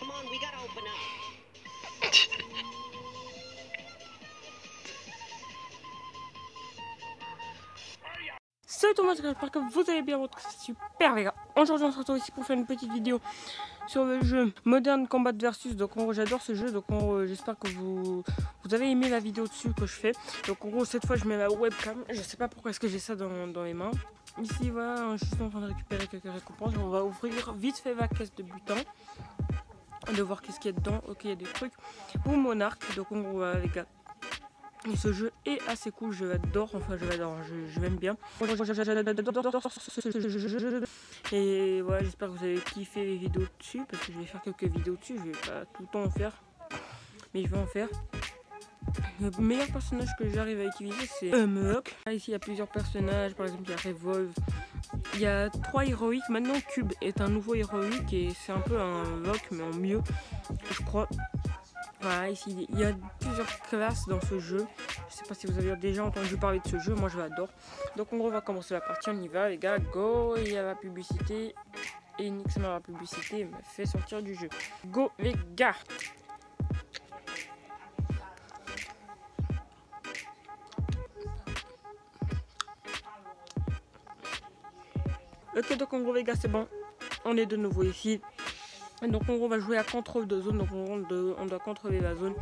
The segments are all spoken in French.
Come on, we gotta open up. Salut tout le monde, j'espère que vous allez bien, super les gars. Aujourd'hui on se retrouve ici pour faire une petite vidéo sur le jeu Modern Combat Versus. Donc en gros j'adore ce jeu, donc j'espère que vous, vous avez aimé la vidéo dessus que je fais. Donc en gros cette fois je mets ma webcam, je sais pas pourquoi est-ce que j'ai ça dans, dans les mains. Ici voilà, je suis en train de récupérer quelques récompenses, on va ouvrir vite fait ma caisse de butin. De voir qu'est-ce qu'il y a dedans, ok il y a des trucs. Pour Monarque, donc en gros voilà, les gars. Et ce jeu est assez cool, je l'adore, enfin je l'adore, je, je l'aime bien. Et voilà, j'espère que vous avez kiffé les vidéos dessus, parce que je vais faire quelques vidéos dessus, je vais pas tout le temps en faire, mais je vais en faire. Le meilleur personnage que j'arrive à utiliser c'est Humlock. Ici il y a plusieurs personnages, par exemple il y a Revolve, il y a trois héroïques, maintenant Cube est un nouveau héroïque et c'est un peu un lock mais en mieux, je crois. Voilà, ici il y a plusieurs classes dans ce jeu. Je sais pas si vous avez déjà entendu parler de ce jeu, moi je l'adore. Donc on va commencer la partie, on y va les gars, go, il y a la publicité. Et Nixon la publicité me fait sortir du jeu. Go les gars Ok donc en gros les gars c'est bon, on est de nouveau ici. Donc en gros on va jouer à contrôle de zone, donc on, de, on doit contrôler la zone.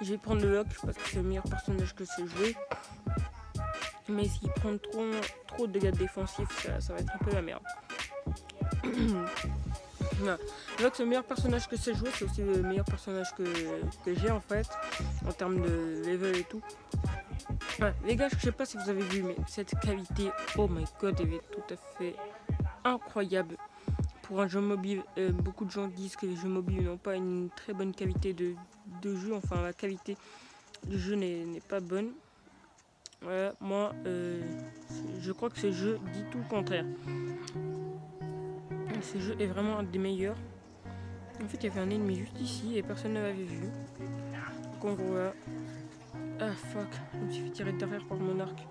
Je vais prendre le lock parce que c'est le meilleur personnage que c'est joué. Mais s'il prend trop, trop de dégâts défensifs, ça, va être un peu la merde. lock c'est le meilleur personnage que c'est joué, c'est aussi le meilleur personnage que, que j'ai en fait, en termes de level et tout. Les gars, je sais pas si vous avez vu, mais cette qualité, oh my god, elle est tout à fait incroyable pour un jeu mobile, euh, beaucoup de gens disent que les jeux mobiles n'ont pas une très bonne qualité de, jeu, enfin la qualité du jeu n'est pas bonne. Voilà, moi, euh, je crois que ce jeu dit tout le contraire. Ce jeu est vraiment un des meilleurs. En fait, il y avait un ennemi juste ici et personne ne l'avait vu. Donc en gros, là... Ah fuck, je me suis fait tirer derrière par mon arc.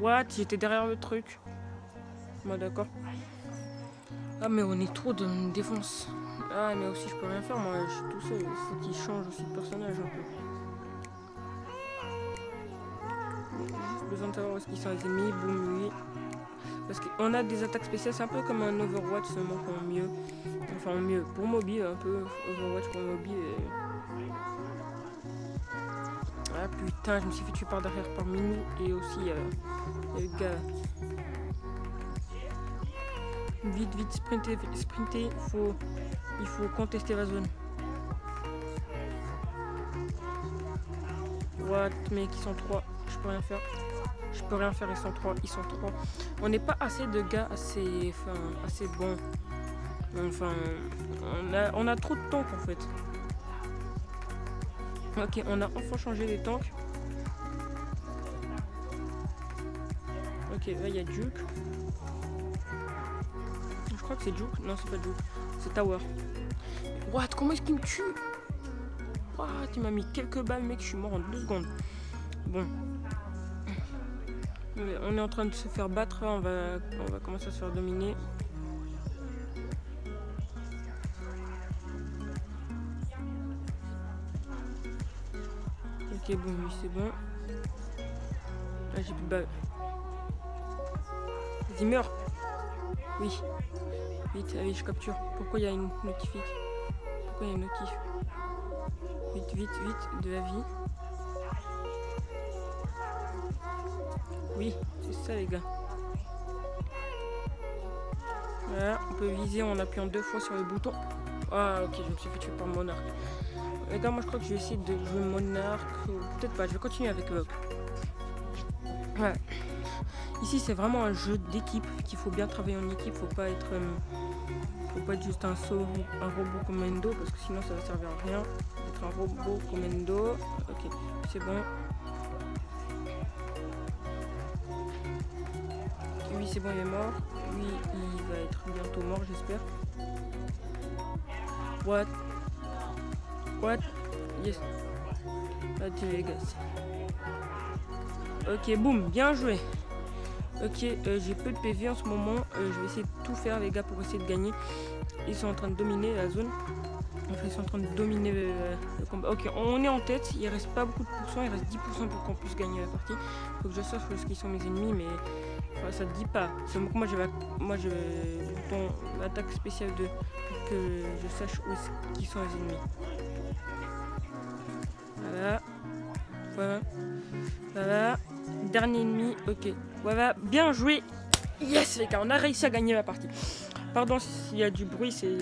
What? J'étais derrière le truc. Moi d'accord. Ah mais on est trop de défense. Ah mais aussi je peux rien faire moi, je suis tout seul. Il faut qu'il change aussi de personnage un peu. J'ai besoin de savoir où est-ce qu'ils sont les ennemis. Boum oui. Parce qu'on a des attaques spéciales, c'est un peu comme un Overwatch seulement qu'en mieux. Enfin en mieux. Pour mobile un peu. Overwatch pour mobile. Et... Ah putain, je me suis fait tuer par derrière par Minou et aussi euh, le gars. Vite, vite, sprinter, sprinter, faut, il faut contester la zone. What, mec, ils sont trois, je peux rien faire. Je peux rien faire, ils sont trois, ils sont trois. On n'est pas assez de gars assez, assez bons. Enfin, on a, on a trop de tanks en fait. Ok, on a enfin changé les tanks. Ok, là il y a Duke. Je crois que c'est Duke. Non, c'est pas Duke. C'est Tower. What? Comment est-ce qu'il me tue? What? Il m'a mis quelques balles, mec. Je suis mort en deux secondes. Bon. On est en train de se faire battre. On va, on va commencer à se faire dominer. Ok, bon, lui, c'est bon. Là, j'ai plus de balles. Meurs Oui. Vite, allez, je capture. Pourquoi il y a une notifique? Pourquoi il y a une notif Vite, vite, vite, de la vie. Oui, c'est ça, les gars. Voilà, on peut viser en appuyant deux fois sur le bouton. Ah, ok, je me suis fait tuer par Monarque. Les gars, moi je crois que je vais essayer de jouer Monarque. Peut-être pas, je vais continuer avec Lock. Ouais. Ici, c'est vraiment un jeu d'équipe qu'il faut bien travailler en équipe. Faut pas être, euh, faut pas être juste un, saut, un robot commando parce que sinon ça va servir à rien. Être un robot commando. Ok, c'est bon. Lui, c'est bon, il est mort. Lui, il va être bientôt mort, j'espère. What? What? Yes. Adieu les gars. Ok, boum, bien joué. Ok, euh, j'ai peu de PV en ce moment. Euh, je vais essayer de tout faire les gars pour essayer de gagner. Ils sont en train de dominer la zone. Enfin, ils sont en train de dominer euh, le combat. Ok, on est en tête, il reste pas beaucoup de pourcents, il reste 10% pour qu'on puisse gagner la partie. Faut que je sache où est-ce qu'ils sont mes ennemis, mais enfin, ça te dit pas. C'est moi, moi, je vais, moi, je bouton attaque spéciale 2 pour que je sache où sont les ennemis. Voilà. Voilà. Voilà. Dernier ennemi, ok. Voilà, bien joué. Yes les gars, on a réussi à gagner la partie. Pardon s'il y a du bruit, c'est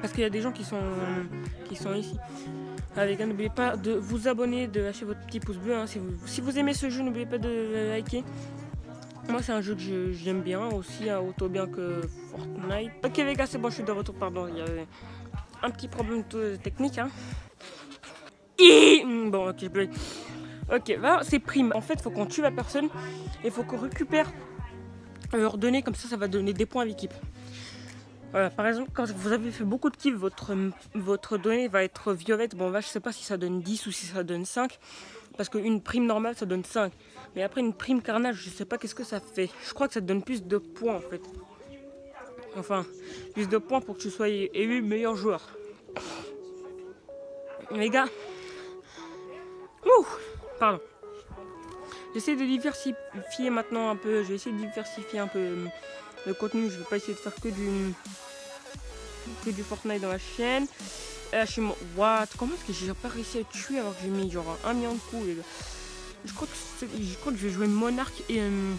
parce qu'il y a des gens qui sont, qui sont ici. Allez gars, n'oubliez pas de vous abonner, de lâcher votre petit pouce bleu. hein, si, vous, aimez ce jeu, n'oubliez pas de liker. Moi, c'est un jeu que j'aime bien aussi, hein, autant bien que Fortnite. Ok les gars, c'est bon, je suis de retour, pardon. Il y avait un petit problème technique. Hein. Bon, ok, je. Ok, là, c'est prime. En fait, faut qu'on tue la personne et faut qu'on récupère leurs données, comme ça, ça va donner des points à l'équipe. Voilà, par exemple, quand vous avez fait beaucoup de kills, votre, votre donnée va être violette. Bon, là, je sais pas si ça donne 10 ou si ça donne 5. Parce qu'une prime normale, ça donne 5. Mais après, une prime carnage, je sais pas qu'est-ce que ça fait. Je crois que ça te donne plus de points, en fait. Enfin, plus de points pour que tu sois élu meilleur joueur. Les gars. Ouh Pardon. J'essaie de diversifier maintenant un peu. Je vais essayer de diversifier un peu euh, le contenu. Je vais pas essayer de faire que du que du Fortnite dans la chaîne. Et là, je suis mo- What? Comment est-ce que j'ai pas réussi à tuer alors que j'ai mis genre un million de coups les gars? Je crois que je crois que je vais jouer Monarch et euh,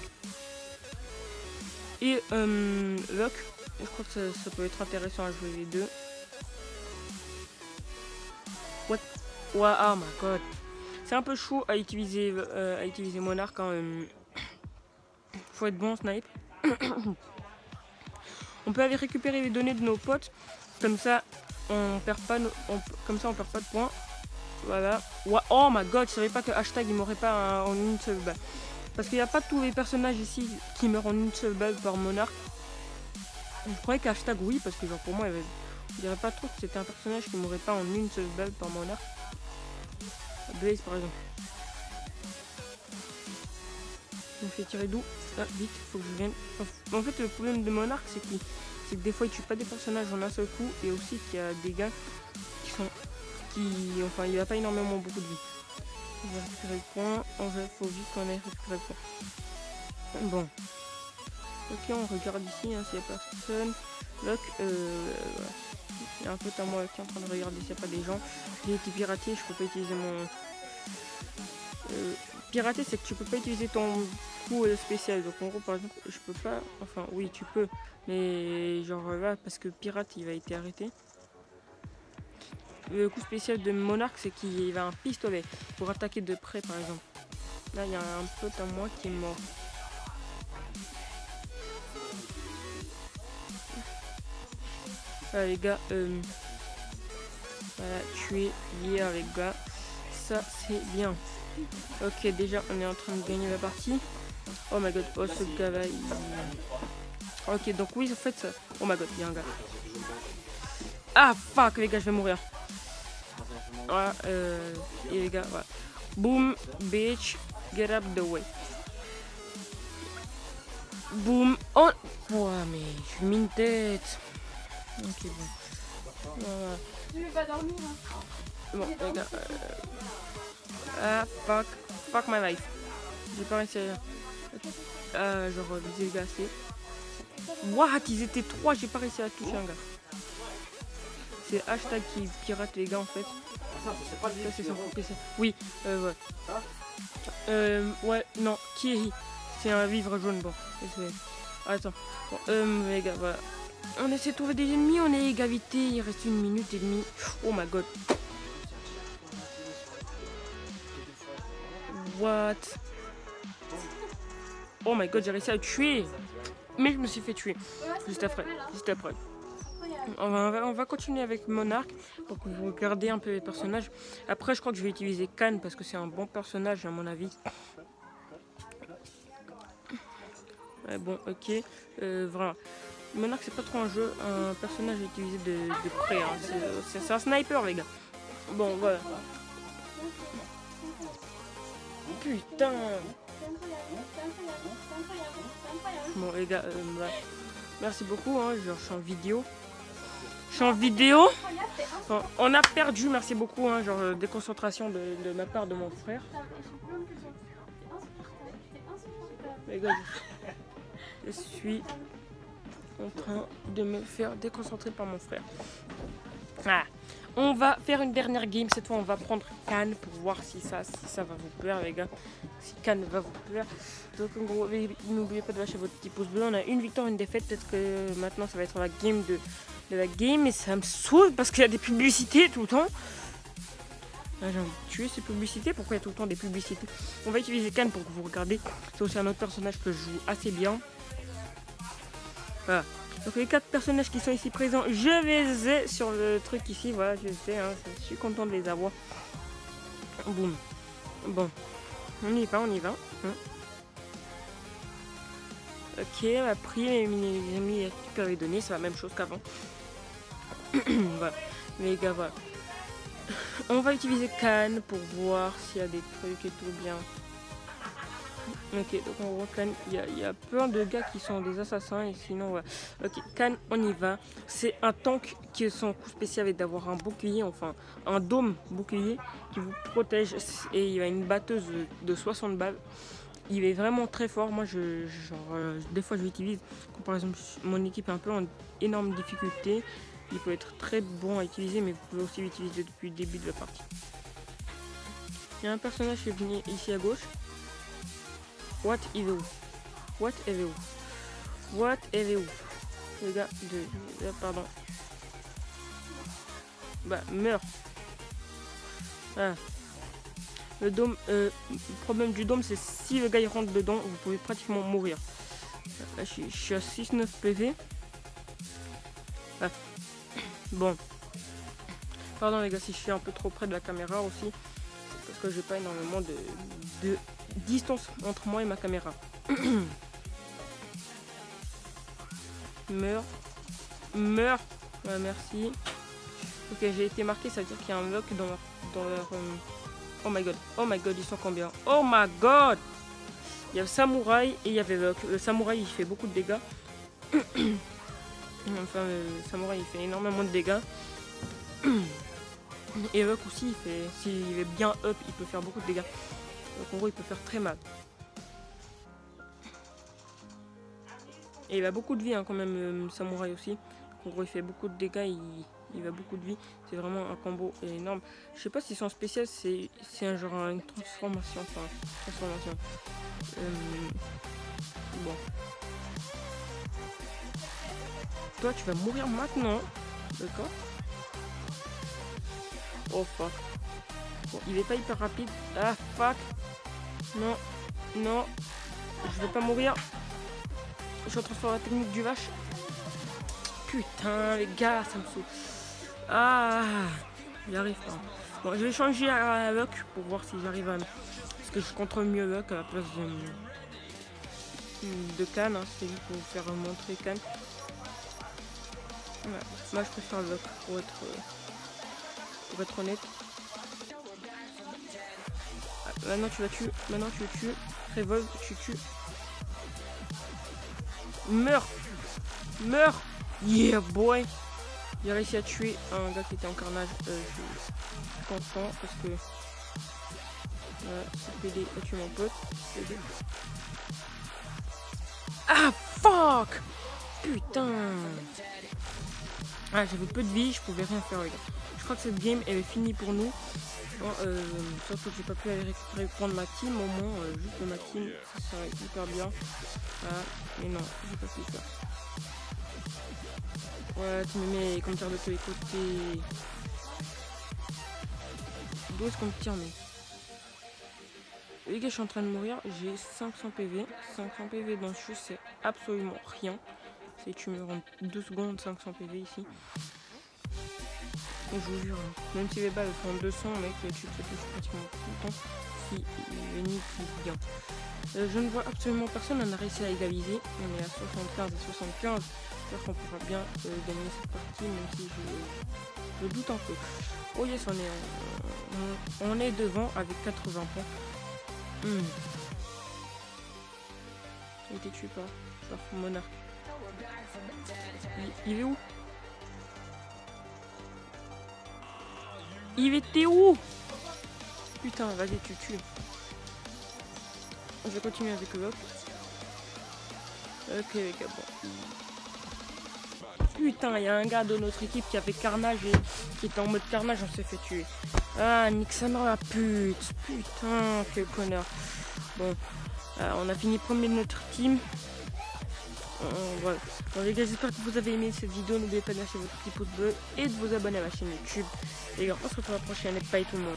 et euh, Luck. Je crois que ça, ça peut être intéressant à jouer les deux. What? Ouais, oh my god. C'est un peu chaud à utiliser, euh, à utiliser quand même. Faut être bon en snipe. on peut aller récupérer les données de nos potes. Comme ça, on perd pas, comme ça, on perd pas de points. Voilà. Oh my god, je savais pas que hashtag il m'aurait pas un- en une seule balle. Parce qu'il n'y a pas tous les personnages ici qui meurent en une seule balle par Monarch. Je croyais qu'hashtag oui, parce que genre pour moi, il avait- je dirais pas trop que c'était un personnage qui mourrait pas en une seule balle par Monarch. Blaze par exemple. Je me fais tirer d'où Ah, vite, faut que je vienne. En fait, le problème de Monarch, c'est c'est que des fois, il tue pas des personnages en un seul coup, et aussi qu'il y a des gars qui sont. qui. Enfin, il a pas énormément beaucoup de vie. On va récupérer le point. En vrai, faut vite qu'on aille récupérer le point. Bon. Ok, on regarde ici, hein, s'il y a personne. Lock, euh. Il y a un pote à moi qui est en train de regarder a pas des gens. J'ai été piraté, je peux pas utiliser mon. Euh, pirater, c'est que tu peux pas utiliser ton coup spécial. Donc en gros, par exemple, je peux pas. Enfin, oui, tu peux. Mais genre là, parce que pirate, il va été arrêté. Le coup spécial de Monarch, c'est qu'il a un pistolet pour attaquer de près, par exemple. Là, il y a un pote à moi qui est mort. Voilà, les gars. euh, voilà, tuer hier, les gars. Ça, c'est bien. Ok, déjà, on est en train de gagner la partie. Oh my god, oh ce gars Ok, donc oui, en fait, ça- oh my god, il y a un gars. Ah fuck, les gars, je vais mourir. Voilà, euh, et les gars, voilà. Boom, bitch, get up the way. Boom, oh. Ouah, mais je mis une tête. Ok, bon. Voilà. Tu veux pas dormir hein Bon, les gars. euh, Ah, fuck. Fuck my life. J'ai pas réussi à. Ah, genre, les dégâts, c'est. What? Ils étaient trois, j'ai pas réussi à toucher un gars. C'est hashtag qui pirate les gars en fait. Ça, c'est pas le Ça, c'est. Oui, euh, ouais. Ah. Euh, ouais, non, Kiri. C'est un vivre jaune, bon. Attends. Bon, euh, les gars, voilà. On essaie de trouver des ennemis, on est égalité, il reste une minute et demie. Oh my god. What? Oh my god, j'ai réussi à tuer. Mais je me suis fait tuer. Juste après. Juste après. On va, on va- on va continuer avec Monarch pour que vous regardez un peu les personnages. Après, je crois que je vais utiliser Khan parce que c'est un bon personnage à mon avis. Bon, ok. Euh, voilà. Monarch, c'est pas trop un jeu, un personnage à utiliser de, de près. hein. C'est- un sniper, les gars. Bon, voilà. Putain. Bon, les gars, euh, voilà. merci beaucoup. Hein, je suis en vidéo. Je suis en vidéo. On a perdu, merci beaucoup, hein, genre euh, déconcentration de, de ma part de mon frère. Les gars, je suis en train de me faire déconcentrer par mon frère. Ah. On va faire une dernière game. Cette fois, on va prendre Cannes pour voir si ça, si ça va vous plaire, les gars. Si Cannes va vous plaire. Donc, en gros, n'oubliez pas de lâcher votre petit pouce bleu. On a une victoire, une défaite. Peut-être que maintenant, ça va être la game de, de la game. Et ça me saoule parce qu'il y a des publicités tout le temps. Ah, j'ai envie de tuer ces publicités. Pourquoi il y a tout le temps des publicités? On va utiliser Cannes pour que vous regardez. C'est aussi un autre personnage que je joue assez bien. Voilà. Donc les quatre personnages qui sont ici présents, je les ai sur le truc ici. Voilà, je sais, hein, je suis content de les avoir. Boum. Bon. On y va, on y va. Hein. Ok, on a pris les amis récupérer les données, c'est la même chose qu'avant. voilà. Les gars, voilà. On va utiliser Cannes pour voir s'il y a des trucs et tout bien. Ok, donc on voit Khan, il y, a, plein de gars qui sont des assassins et sinon voilà. Ok, Khan, on y va. C'est un tank qui son coup spécial est d'avoir un bouclier, enfin un dôme bouclier qui vous protège et il a une batteuse de 60 balles. Il est vraiment très fort. Moi, je, genre, euh, des fois, je l'utilise. Par exemple, mon équipe est un peu en énorme difficulté. Il peut être très bon à utiliser, mais vous pouvez aussi l'utiliser depuis le début de la partie. Il y a un personnage qui est venu ici à gauche. What est où What est où What est où Les gars, de... de- pardon. Bah, meurs. Ah. Le dôme, euh, le problème du dôme, c'est si le gars il rentre dedans, vous pouvez pratiquement mourir. Là, je suis, je suis à 6-9 PV. Ah. Bon. Pardon les gars si je suis un peu trop près de la caméra aussi. Parce que j'ai pas énormément de, de distance entre moi et ma caméra. Meurs. Meurs. Merci. Ok, j'ai été marqué, ça veut dire qu'il y a un lock dans leur... Dans leur euh, Oh my god. Oh my god, ils sont combien? Oh my god Il y a le samouraï et il y avait lock. Le samouraï, il fait beaucoup de dégâts. enfin, le samouraï, il fait énormément de dégâts. Et Huck aussi, il fait, s'il est bien up, il peut faire beaucoup de dégâts. Donc en gros, il peut faire très mal. Et il a beaucoup de vie hein, quand même, euh, Samouraï aussi. En gros, il fait beaucoup de dégâts, il, il a beaucoup de vie. C'est vraiment un combo énorme. Je sais pas si son spécial, c'est c'est un genre une transformation. Enfin, transformation. Euh, bon. Toi, tu vas mourir maintenant. D'accord Oh fuck. Bon, il est pas hyper rapide. Ah Non. Non. Je vais pas mourir. Je suis en faire la technique du vache. Putain, les gars, ça me saoule. Ah, j'y arrive pas. Bon, je vais changer à Luck pour voir si j'arrive à. Parce que je contrôle mieux Luck à la place de. de Cannes. Hein. C'est juste pour vous faire montrer Cannes. Ouais. Moi, je préfère Luck pour être. euh, pour être honnête. Maintenant tu vas tuer, maintenant tu le tues. Révolte, tu tues. Meurs Meurs Yeah boy J'ai réussi à tuer un gars qui était en carnage. Euh, je parce que. C'est PD a tué mon pote. Ah fuck Putain Ah j'avais peu de vie, je pouvais rien faire. Je crois que cette game elle est finie pour nous. Bon, euh, sauf que j'ai pas pu aller récupérer prendre ma team au moins, euh, juste ma team, ça serait hyper bien. Ah, mais non, j'ai pas pu ça. Ouais, tu me mets comme tire de tous les côtés. D'où est-ce qu'on me tire, mais? Les gars, je suis en train de mourir. J'ai 500 PV. 500 PV dans ce jeu, c'est absolument rien. C'est tu me rends 2 secondes 500 PV ici. Je vous jure, hein, même si les balles font 200, mec, tu te touches pratiquement tout le temps si l'ennemi qui vient. Euh, je ne vois absolument personne, on a réussi à égaliser. On est à 75 et 75. J'espère qu'on pourra bien euh, gagner cette partie, même si je, doute un peu. Oh yes, on est, on, on est devant avec 80 points. Hmm. Il était tué par. Il, il est où? Yves, t'es où Putain, vas-y, tu tues. Je vais continuer avec le Ok, les gars, bon. Putain, il y a un gars de notre équipe qui a fait carnage et qui était en mode carnage, on s'est fait tuer. Ah, nique sa mère la pute. Putain, quel connard. Bon, euh, on a fini premier de notre team. Euh, voilà. Bon les gars, j'espère que vous avez aimé cette vidéo. N'oubliez pas de lâcher votre petit pouce bleu et de vous abonner à ma chaîne YouTube. Les gars, on se retrouve la prochaine. Bye tout le monde.